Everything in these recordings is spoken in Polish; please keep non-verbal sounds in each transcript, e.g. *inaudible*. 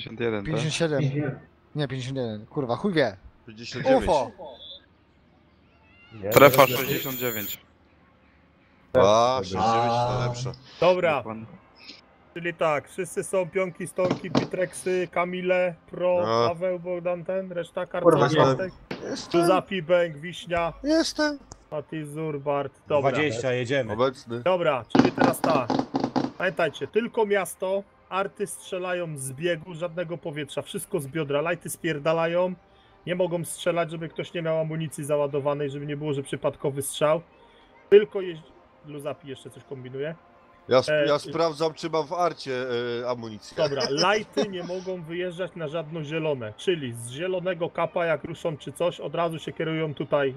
51, tak? 57. Nie, 51. Kurwa, chuj wie. 59. UFO! Trefa 69. A, 69 to lepsze. Dobra, czyli tak, wszyscy są pionki, stonki, Pitreksy, Kamile, Pro, No. Paweł, Bogdan, ten, reszta Kurwa, karta, nie. Bartek, Jestem, Tuzapi, Bęk, Wiśnia, Jestem. Matizur, Bart, dobra. 20, jedziemy. Obecny. Dobra, czyli teraz tak. Pamiętajcie, tylko miasto, arty strzelają z biegu, żadnego powietrza, wszystko z biodra, lajty spierdalają, nie mogą strzelać, żeby ktoś nie miał amunicji załadowanej, żeby nie było, że przypadkowy strzał. Tylko jeździ... Luzapi jeszcze coś kombinuje. Ja, sp- E, ja sprawdzam, czy mam w arcie e, amunicję. Dobra, *laughs* lajty nie mogą wyjeżdżać na żadno zielone, czyli z zielonego kapa jak ruszą czy coś, od razu się kierują tutaj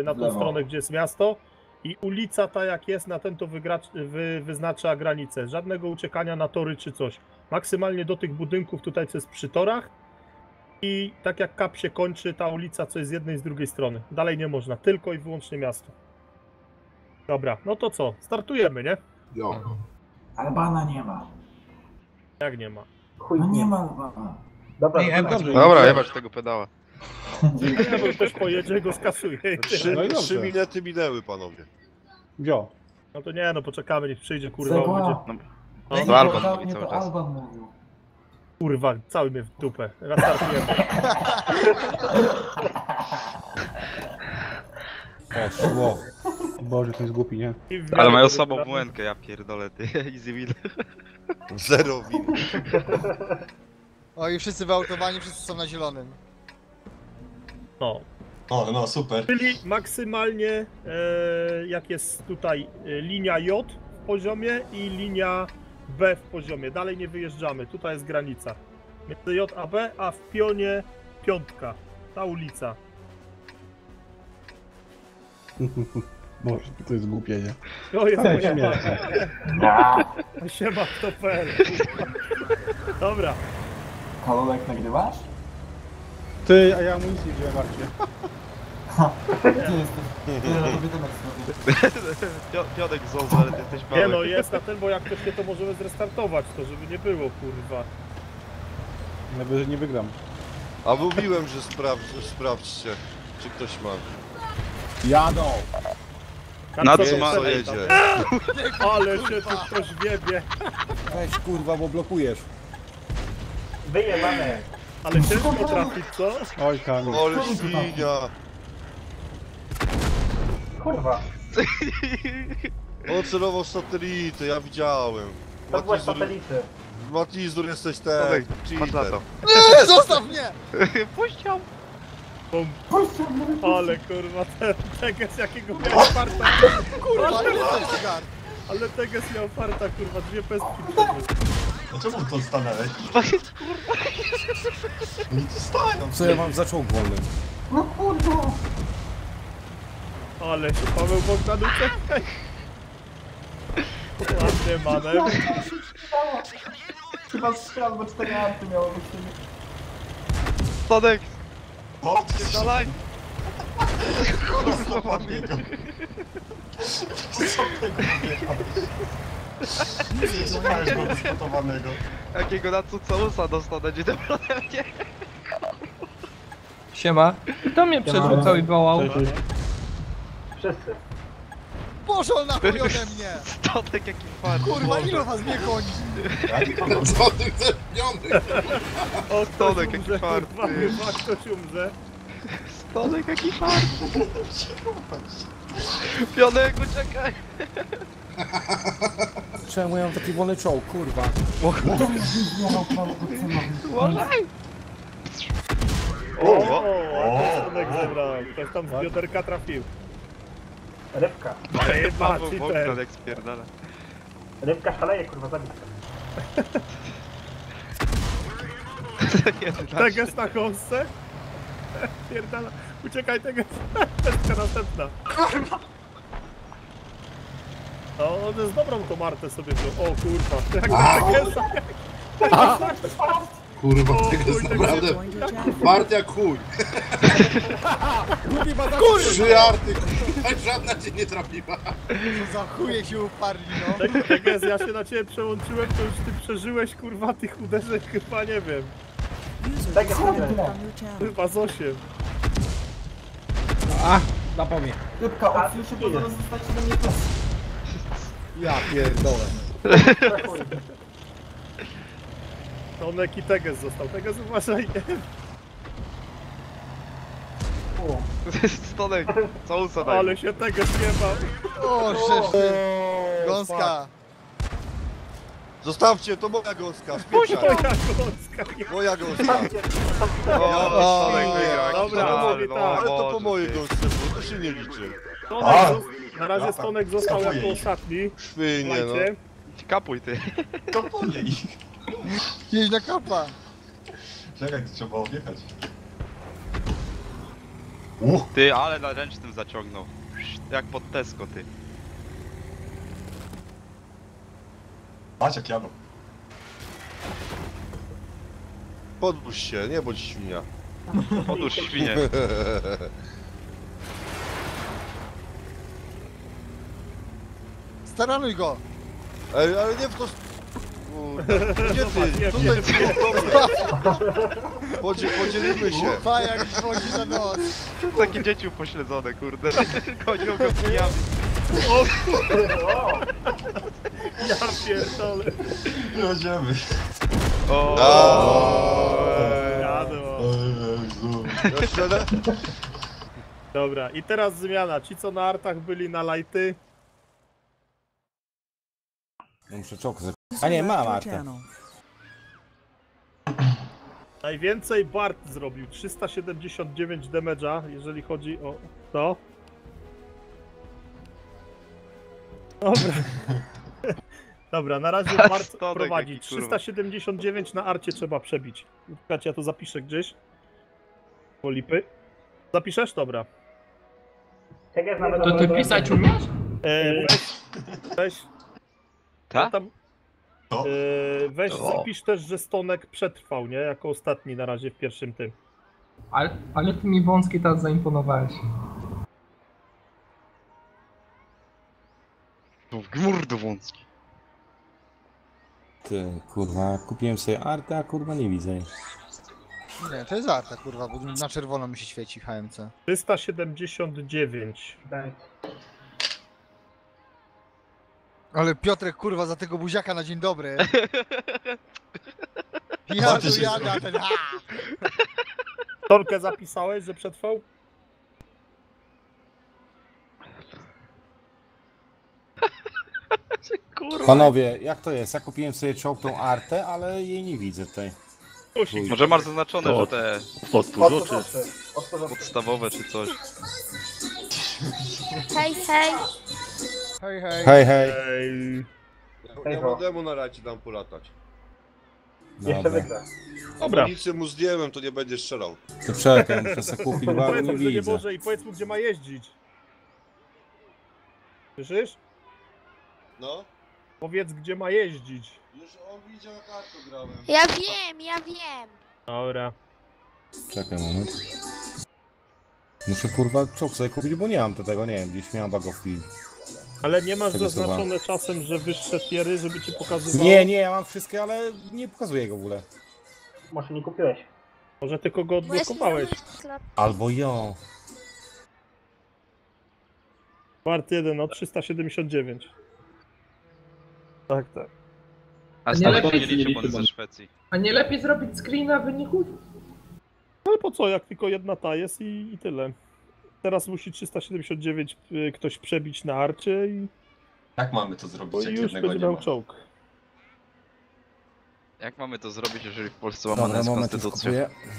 e, na tą Lewo. stronę, gdzie jest miasto i ulica ta jak jest, na ten to wygracz, wy, wyznacza granicę. Żadnego uciekania na tory czy coś. Maksymalnie do tych budynków tutaj, co jest przy torach i tak jak kap się kończy, ta ulica, co jest z jednej i z drugiej strony. Dalej nie można, tylko i wyłącznie miasto. Dobra, no to co? Startujemy, nie? Jo. Albana nie ma. Jak nie ma. No nie ma Albana. Dobra, Ej, dobra. dobrze. Dobra, jebać tego pedała. Nie, bo ktoś pojedzie i go skasuje. Trzy, No i dobrze. trzy minuty minęły, panowie. Wio. No to nie, no poczekamy, niech przyjdzie, kurwa, Zegła. będzie, No, Nie, to Alban to- mówi nie, cały to czas. Alban mówił. kurwa, cały mnie w dupę. Restartujemy. *laughs* O, szło. Boże, to jest głupi, nie? Ale mają wybrane- błędkę, ja pierdolę, ty. *laughs* Easy win. *laughs* Zero win. O, i wszyscy wyautowani, wszyscy są na zielonym. No. O, no super. Czyli maksymalnie, e, jak jest tutaj e, linia J w poziomie i linia B w poziomie. Dalej nie wyjeżdżamy, tutaj jest granica. Między J a B, a w pionie piątka. Ta ulica. *laughs* Boże, to jest głupie, nie? To jest moja Śmieszne. *laughs* Siema, kto PL. Dobra. Kalolek nagrywasz? Ty, a ja amunicji wziąłem, *laughs* Arcie. Gdzie jesteś? Ty, no to wiadomo, co Pionek Zoza, ale ty jesteś Nie mały. no, jest na ten, bo jak ktoś nie, to możemy zrestartować to, żeby nie było, kurwa. Najwyżej nie wygram. A mówiłem, że sprawdź, sprawdźcie, czy ktoś ma. Jadą! Na Co ma- Co jedzie? Ale się tu ktoś wiebie. Weź kurwa, bo blokujesz. Wyjebane. Ale ciężko trafić, co? Oj, Kamil. Ole świnia. Kurwa. On celował satelity, ja widziałem. To byłeś Matizur, satelity. Matizur jesteś Tomek, ten, patrz na cheater. to. Nie, *laughs* zostaw mnie! Puść ją! Bum. Ale kurwa, ten teges jakiego miał farta. *laughs* Kurwa, ile to jest zegar? Ale teges miał farta, kurwa, dwie pestki przed A czemu to stanęłeś? *laughs* Oni tu stają. Co ja mam zaczął wolny? No kurwa. Ale się Paweł Bogdan uciekaj. Ładnie manewr. Chyba strzel, bo cztery arty miało być. Tonek, O, dalej! Zapadnie go. Co tego Nie słuchałeś go dyskutowanego. Jakiego na cucalusa dostanę, nie dobra mnie. Siema. Kto mnie przerzucał i wołał? Wszyscy. Poszol na chuj ode mnie! Tonek jaki fart. Kurwa, ilu was mnie goni? Ja nikogo O, ktoś jaki fart, ty. chyba ktoś umrze. Tonek jaki fart. Pionek, uciekaj! Czemu ja mam taki wolny czołg, kurwa? Uważaj! O, O, o, Tonek zebrał. Ktoś tam z bioderka trafił. Rybka. Ale *laughs* jedna, Paweł cheater. Bogdan jak spierdala. Rybka szaleje, kurwa, zabij. Teges na kąsce. Pierdala. Uciekaj Teges. *laughs* Pestka następna. No, on jest dobrą tą Martę sobie wziął. O kurwa. Jak na Tegesa. Kurwa, O, tego jest naprawdę jak chuj. Trzy arty, kurwa, żadna cię nie trafiła. Co za chuje się uparli, no. Tak, tak jest, ja się na ciebie przełączyłem, to już ty przeżyłeś kurwa tych uderzeń chyba nie wiem. Tak tak. Chyba z 8. A, zapomnij. Rybka, odsuń się, bo zaraz zostacie na mnie Ja pierdolę. *laughs* Tonek i Teges został. Teges uważaj, nie? *laughs* Stonek, całusa daj. Ale się Teges nie ma. O, szefy. Gąska. Zostawcie, to moja gąska, Moja spieprzaj. gąska. Moja gąska. O, Stonek O, dobra, No, mówi no, tak. Ale to po Boże, mojej ty. gąsce, bo to się nie liczy. Stonek zos- Na razie. Stonek został jako ostatni. Chwyjnie, no. Słuchajcie. Kapuj ty. To po niej. Jeźdź na kapa. Czekaj, trzeba objechać. Uch, Ty, ale na ręcznym zaciągnął. Jak pod Tesco, ty. patrz jak jadą. Podłóż się, nie bądź świnia. *laughs* Odłóż świnie. Staranuj go. Ej, ale nie w to... Kurde, Gdzie ty? Tutaj Podzie, podzielimy się. Pa, jak wchodzi na nos. Takie dzieci upośledzone, kurde. Gonią go. *laughs* Ja pierdolę. Jedziemy. O. Jadą. Jezu. Jeszcze raz? Dobra, i teraz zmiana. Ci co na artach byli na lighty, No muszę czok A nie, mam artę. najwięcej Bart zrobił. 379 damage'a, jeżeli chodzi o to. Dobra. *laughs* Dobra, na razie *laughs* Bart prowadzi. jaki, kurwa. 379 na arcie trzeba przebić. Czekajcie, ja to zapiszę gdzieś. Po lipy. Zapiszesz? Dobra. Tak To ty pisać umiesz? E, weź, weź, Ta? tam, To? e, weź zapisz też, że Stonek przetrwał, nie? Jako ostatni na razie w pierwszym tym. Ale, ale ty mi wąski teraz zaimponowałeś. Gmurdu wąski. Ty, kurwa, kupiłem sobie artę, a kurwa nie widzę. Nie, to jest arta, kurwa, bo na czerwono mi się świeci HMC. 379. Ale Piotrek, kurwa, za tego buziaka na dzień dobry. *laughs* Ja tu się jadę, a zrobił? ten ha! Tolkę zapisałeś, że przetrwał? *laughs* Kurwa. Panowie, jak to jest? Ja kupiłem sobie czołg tą artę, ale jej nie widzę tutaj. Może masz zaznaczone, że te podstawowe czy coś. Hej, hej. Hej, hej. Hej, hej. Ej, Ja młodemu na racie dam polatać. Jeszcze Dobra, wygra. Dobra, Amunicję mu zdjąłem, to nie będzie strzelał. to czekaj, muszę sobie kupić, *laughs* bo powiedz nie mu, że nie widzę. może i powiedz mu, gdzie ma jeździć. Słyszysz? No? Powiedz, gdzie ma jeździć. Już on widział jak arto grałem. Ja wiem, ja wiem. Dobra. Czekaj moment. Muszę kurwa czołg sobie kupić, bo nie mam do tego, nie wiem, gdzieś miałem bagofield. Ale nie masz Tego zaznaczone czasem, że wyższe tiery, żeby ci pokazywało? Nie, nie, ja mam wszystkie, ale nie pokazuję go w ogóle. Może nie kupiłeś. Może tylko go odblokowałeś. Albo jo. Wart 1, no 379. Tak, tak. A Nie lepiej nie nie liczy, liczy, bo on jest bo- ze Szwecji. A nie lepiej zrobić screena wyniku? Ale po co, jak tylko jedna ta jest i, i tyle. Teraz musi 379 y, ktoś przebić na arcie i, Jak mamy to zrobić, jak już jednego będzie nie miał ma? czołg. Jak mamy to zrobić, jeżeli w Polsce łamane Dobra, jest moment, już konstytucja? kupuję.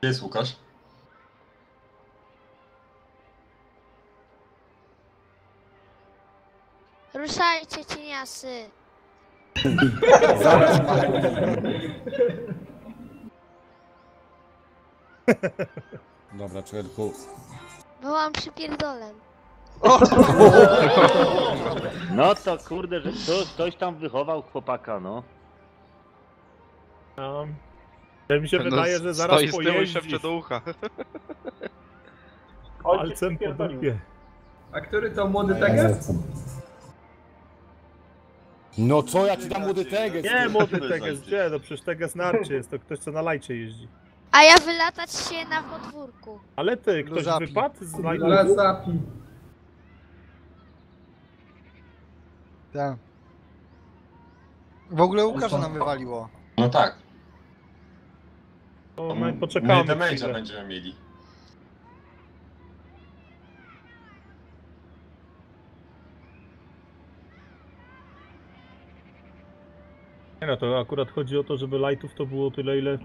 Gdzie jest Łukasz? Ruszajcie, cieniasy. Zaraz *laughs* Dobra, czekaj tylko... Byłam przypierdolem. *laughs* No to kurde, że ktoś, ktoś tam wychował chłopaka, no. Um, to mi się No, wydaje, że zaraz Stoi z tyłu i pojeździsz szepcze do ucha. *laughs* palcem po dupie. A który to młody teges? No co, ja ci dam młody teges? Nie, młody teges, gdzie? No przecież teges narcie jest, to ktoś co na lajcie jeździ. A ja wylatać się na podwórku. Ale ty, ktoś Luzapi. wypadł z lajtu? Lazapi. Tak. W ogóle Łukasza nam wywaliło. No tak. To my poczekamy My damage'a będziemy mieli. Nie no, to akurat chodzi o to, żeby lightów to było tyle, ile...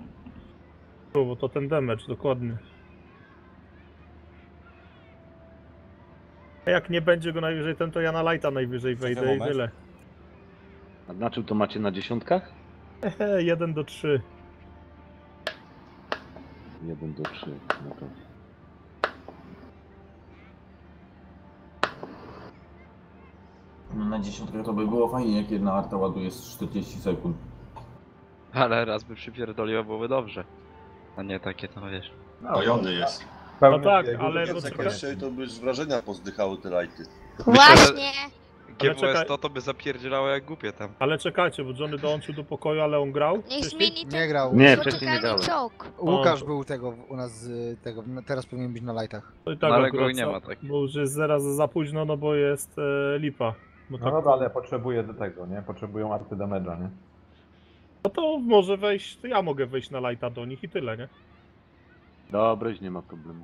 Bo to ten damage, dokładnie. A jak nie będzie go najwyżej ten, to ja na lighta najwyżej wejdę i moment. tyle. A na czym to macie na dziesiątkach? Hehe, 1 do 3. 1 do 3, no to... Na dziesiątkę to by było fajnie, jak jedna arta ładuje z 40 sekund. Ale raz by przypierdoliło, byłoby dobrze. A nie takie to wiesz. Ojony jest. No tak, ale Jak poczekaj. jeszcze to by z wrażenia pozdychały te lajty. Właśnie. czekaj. GWS to to by zapierdzielało jak głupie tam. Ale czekajcie, bo Johnny dołączył do pokoju, ale on grał? Niech wcześniej? zmieni ten Nie grał. Nie, wcześniej nie czołg. Łukasz był tego u nas z tego. no Teraz powinien być na lightach. To i tak No, ale akurat go nie ma, tak. Bo już jest zaraz za późno, no bo jest e, lipa. Bo No tak, dobra, ale potrzebuję do tego, nie? Potrzebują arty damage'a, nie? no to może wejść, to ja mogę wejść na lighta do nich i tyle, nie? Dobreś, nie ma problemu.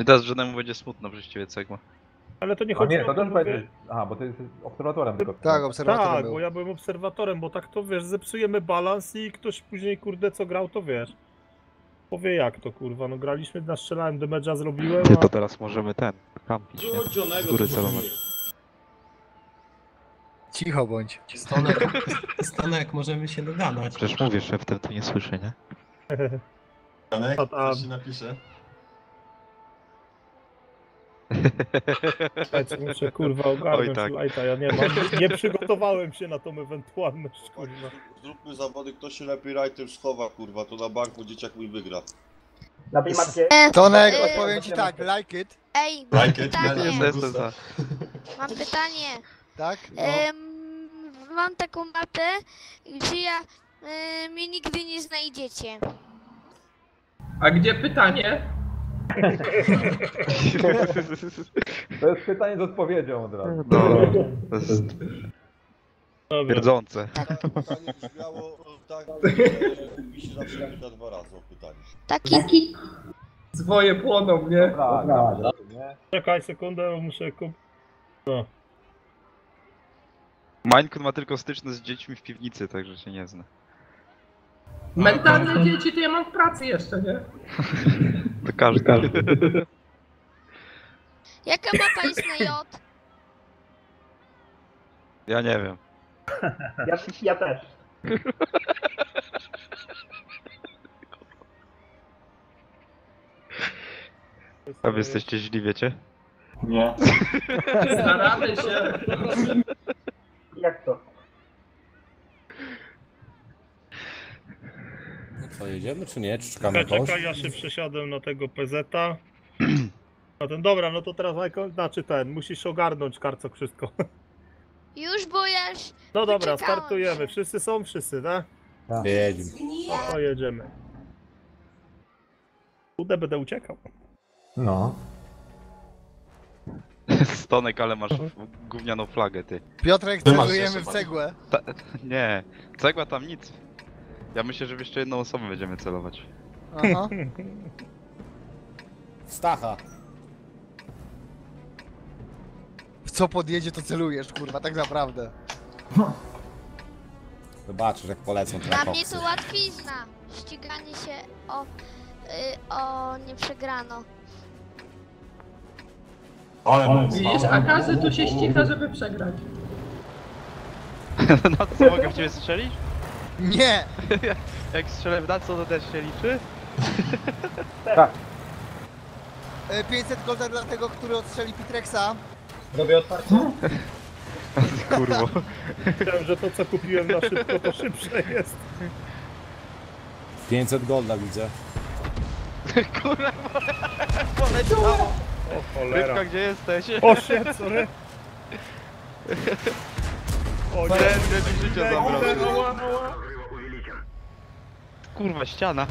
I teraz żadnemu będzie smutno przez ciebie cegła. Ale to nie A chodzi nie, o to to, też mówię- będzie... Aha, bo ty jesteś obserwatorem tylko. Tak, obserwatorem Tak, był. bo ja byłem obserwatorem, bo tak to wiesz, zepsujemy balans i ktoś później kurde co grał, to wiesz. Powie jak to kurwa, no graliśmy, nastrzelałem damage'a, zrobiłem, a... to teraz możemy ten, kampić, nie? Do Johnego Góry celować. Cicho bądź. Stonek, Stonek, możemy się dogadać. Przecież mówię, szeptem to nie słyszy, nie? Janek, A tam- coś ci? Słuchajcie, muszę kurwa ogarnąć tak. lighta, ja nie mam, nie przygotowałem się na tą ewentualność, kurwa. Zróbmy zawody, kto się lepiej lajtem schowa, kurwa, to na banku dzieciak mój wygra. Na tej mapie E, Tonek, e, odpowiem ci tak, like it, Ej, mam Like it, pytanie. Jest, jestem za. Mam pytanie. tak? No. Em, mam taką mapę, gdzie ja e, mnie nigdy nie znajdziecie. A gdzie pytanie? To jest pytanie z odpowiedzią od razu. No, to jest Dobra. twierdzące. Pytanie brzmiało tak, że mi się zawsze pyta dwa razy o pytanie. Taki Zwoje płoną, nie? Tak, tak, nie? Czekaj sekundę, muszę kup... No. Minecraft ma tylko styczność z dziećmi w piwnicy, także się nie zna. Mentalne dzieci to ja mam w pracy jeszcze, nie? *laughs* To każdy. *laughs* Jaka mapa jest na J? Ja nie wiem. *laughs* ja, ja też. A wy jesteście źli, wiecie? Nie. Staramy się. Jak to? No co, jedziemy czy nie? Czy czekamy Czekaj, kogoś? czekaj, ja się przesiadłem na tego PZ-a. No *clears throat* ten, dobra, no to teraz, znaczy ten, musisz ogarnąć karcok wszystko. *laughs* Już, bo ja już... No dobra, Wyczekałem startujemy. Wszyscy są, wszyscy, tak? Jedziemy. No to jedziemy. Udę będę uciekał. No. *laughs* Stonek, ale masz gównianą flagę, ty. Piotrek, Ty masz celujemy jeszcze w cegłę. *laughs* Nie, cegła tam nic. Ja myślę, że w jeszcze jedną osobę będziemy celować. Aha. *laughs* Stacha. W co podjedzie, to celujesz, kurwa, tak naprawdę. Zobaczysz jak polecą Dla mnie to łatwizna. Ściganie się o... Y, o nieprzegrano. Ale Widzisz, a każdy tu się ściga, żeby przegrać. *laughs* Na co mogę w ciebie strzelić? Nie! *laughs* Jak strzelę w na co to też się liczy? *laughs* E, 500 golda dla tego, który odstrzeli Pitrexa. Robię otwarcie. Kurwo. Myślałem, że to co kupiłem na szybko, to szybsze jest. 500 golda widzę. Kurwa, poleciało. O cholera. Rybka, gdzie jesteś? O shit, sorry. *laughs* O nie, mi życia nie, zabrał. nie, ała, ała. Kurwa, ściana.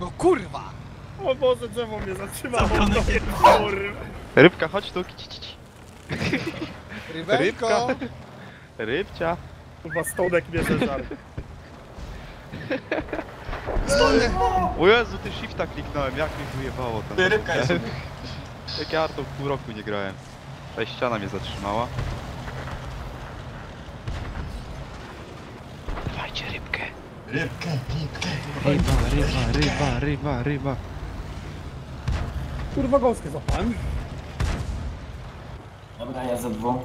No kurwa! O Boże, drzewo mnie zatrzymało. Kurwa. Rybka, chodź tu. Ci, ci, ci. Rybelko! Rybcia. Kurwa, stołek mnie *laughs* zeżarł. O Jezu, ty shifta kliknąłem, jak mi wyjebało tam. Rybka jest. *laughs* Jak ja to pół roku nie grałem. Ta ściana mnie zatrzymała. Dawajcie rybkę. Rybkę, rybkę. Ryba, ryba, ryba, ryba, ryba. Kurwa, gąskę złapałem. Dobra, ja za dwóch.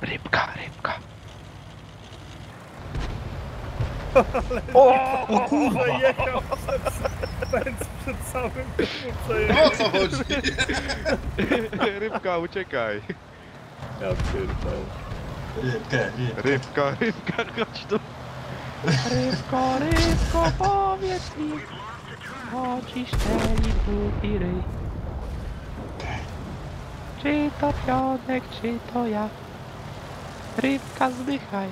Rybka, rybka. O, kurwa, jechał przed, przed samym. O co chodzi? *laughs* Rybka, uciekaj. Ja pierdolę. Rybkę, rybkę. Rybka, rybka, chodź tu. Rybko, rybko, powiedz mi. Chodzi szczeli głupi ryj. Czy to pionek, czy to ja? Rybka, zdychaj.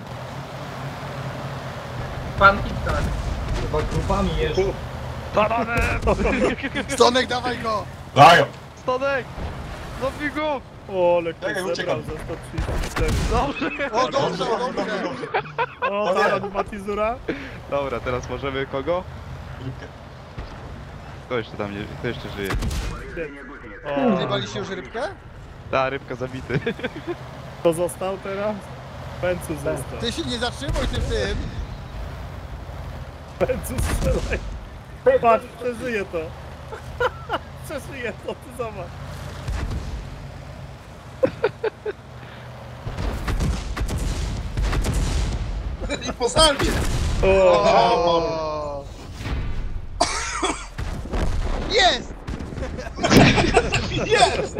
Pan Hitler. Chyba grupami jeżdżą. Stonek, dawaj go! Dają. Stonek! Zabij go! O, ale ktoś Czekaj, zebrał uciekam. za 134. Dobrze! O, dobrze, dobrze! O, ta animatizura. Dobra, teraz możemy kogo? Kto jeszcze tam nie, kto jeszcze żyje? O, Zjebaliście już rybkę? Ta, rybka zabity. kto został teraz? Pęcu został. Ty się nie zatrzymuj tym tym! Pęcu strzelaj. Patrz, przeżyje to. *laughs* Przeżyje to, ty zobacz. *laughs* I po salwie. O! Jest! Jest!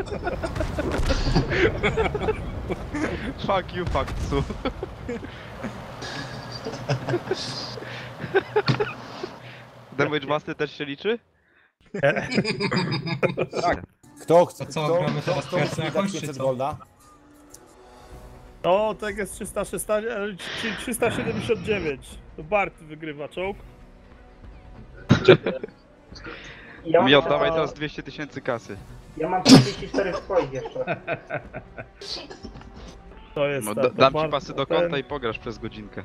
Fuck you, fuck su. *laughs* Damage Master też się liczy? *laughs* Kto chce, kto, kto, kto chce mi dać 500 golda? o, tak jest 316, ale ci- 379. To Bart wygrywa czołg. Ja Mi mam, oddawaj teraz 200 tysięcy kasy. ja mam 44 swoich jeszcze. To jest No, ta, da, to dam ci Bart, pasy do ten, konta i pograsz przez godzinkę.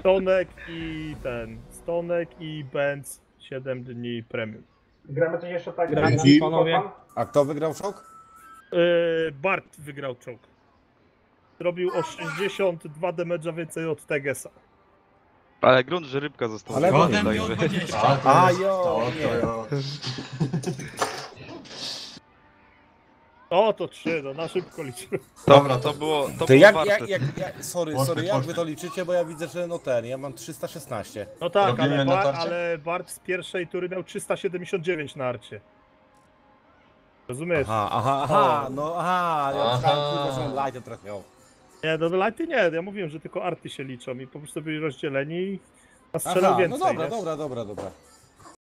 Stonek i ten. Stonek i Benz 7 dni premium. Gramy coś jeszcze tak. Dzięki, panowie. A kto wygrał szok? Yy, Bart wygrał czołg. Zrobił o 62 damage'a więcej od Tegesa. Ale grunt, że rybka została. Ale bo nie, także- A, jo, To, nie. *laughs* O, to 3, no na szybko liczymy. Dobra, to było, to To było jak, warte. jak, jak, jak, sorry, sorry, jak wy to liczycie, bo ja widzę, że no ten, ja mam 316. No tak, Robimy ale, Bar, ale Bart z pierwszej tury miał 379 na arcie. Rozumiesz? Aha, aha, aha, no aha, ja Aha. myślałem, kurwa, że on lightem trafiał. Nie, no lighty nie, ja mówiłem, że tylko arty się liczą i po prostu byli rozdzieleni i Aha, więcej. no dobra, nie? dobra, dobra, dobra.